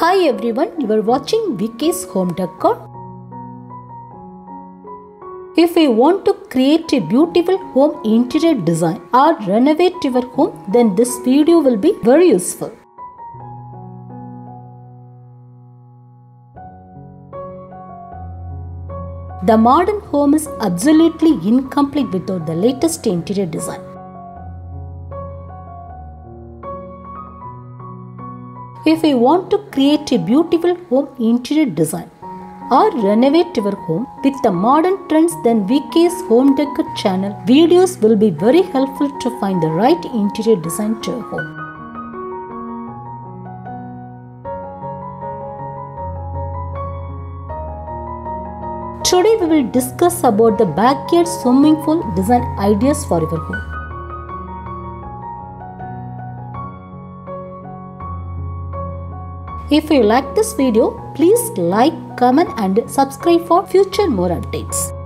Hi everyone, you are watching VKS Home Decor. If you want to create a beautiful home interior design or renovate your home, then this video will be very useful. The modern home is absolutely incomplete without the latest interior design. If you want to create a beautiful home interior design or renovate your home with the modern trends then VKS Home Decor channel videos will be very helpful to find the right interior design to your home. Today we will discuss about the backyard swimming pool design ideas for your home. If you like this video, please like, comment and subscribe for future more updates.